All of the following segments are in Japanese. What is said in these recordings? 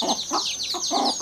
立派!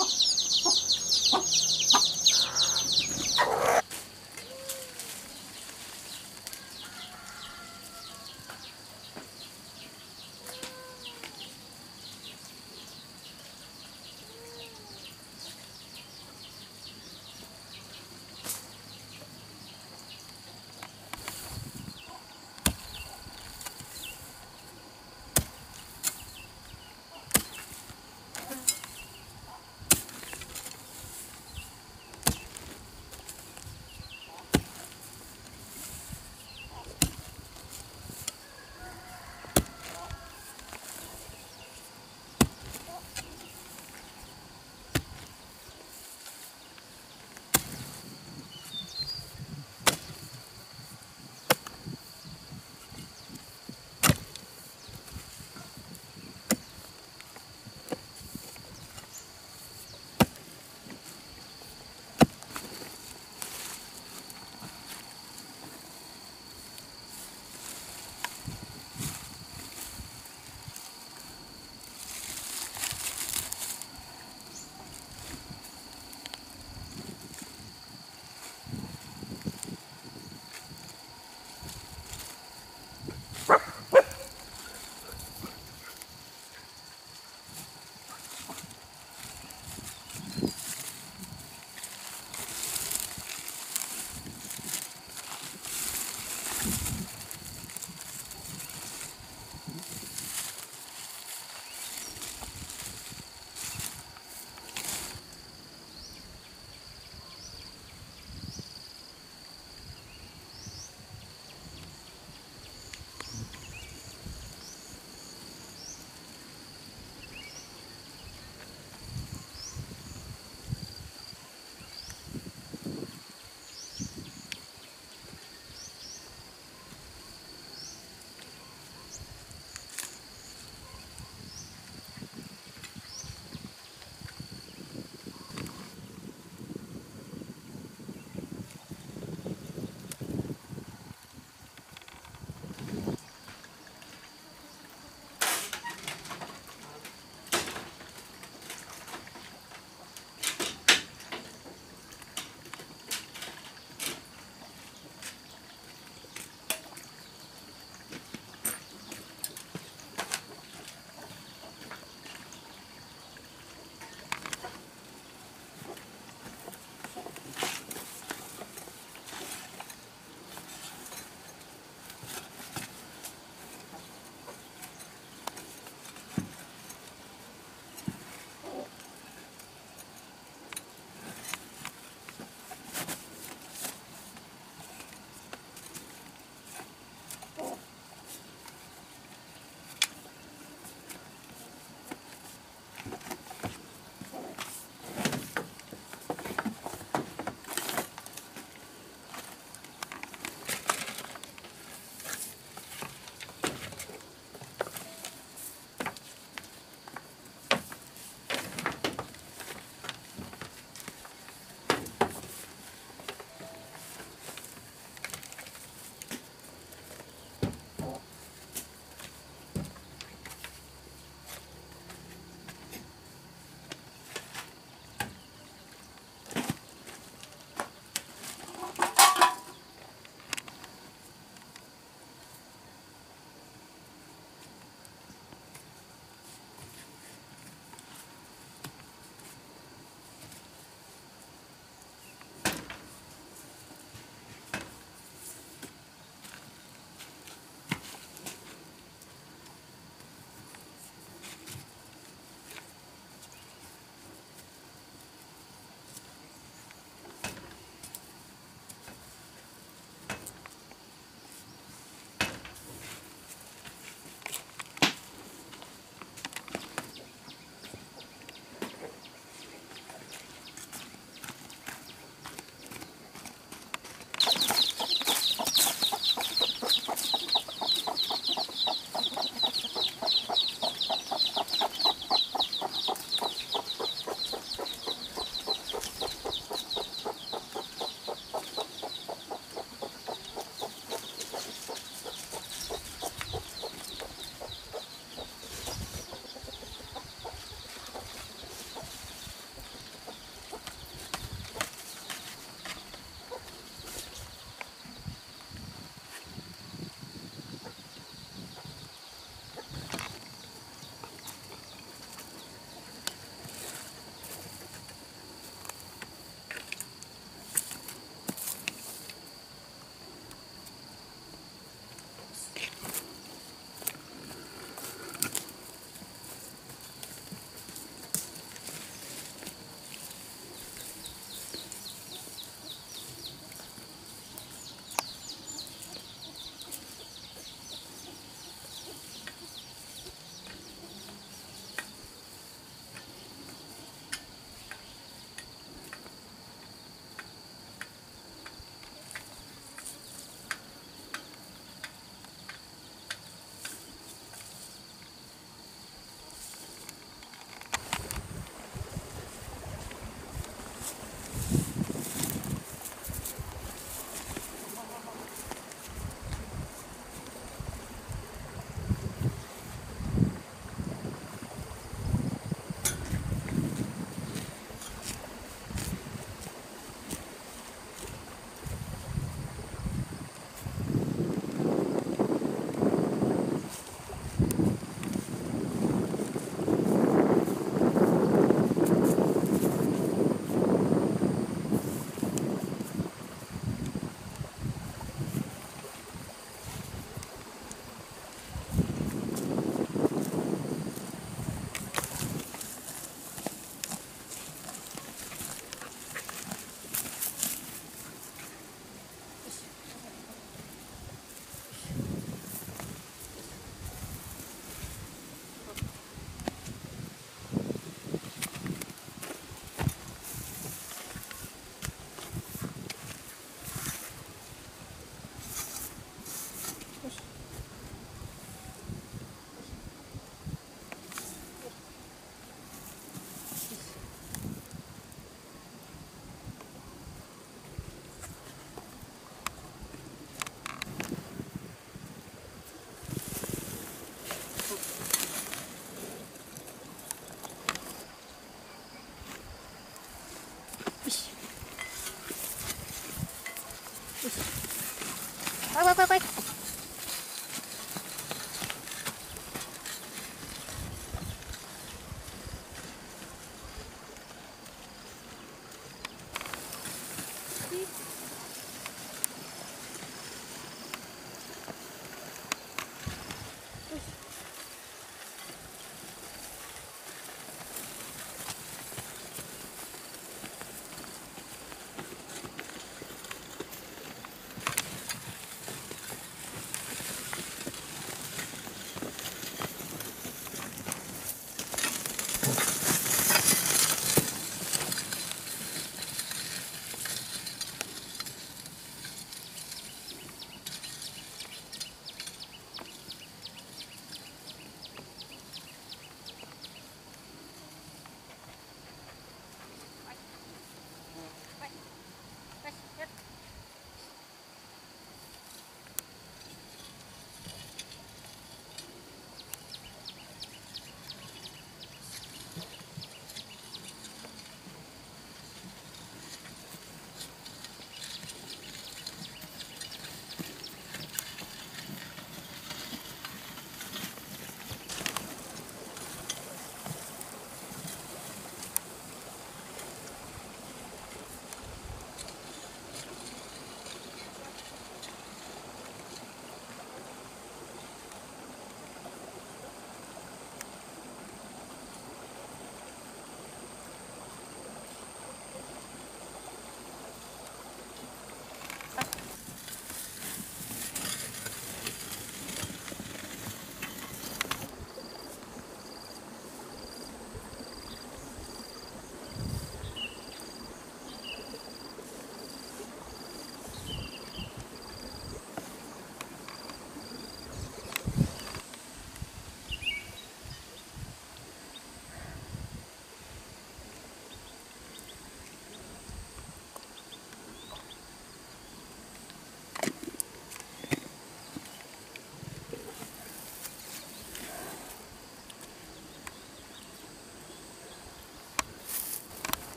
来い来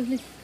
Entonces,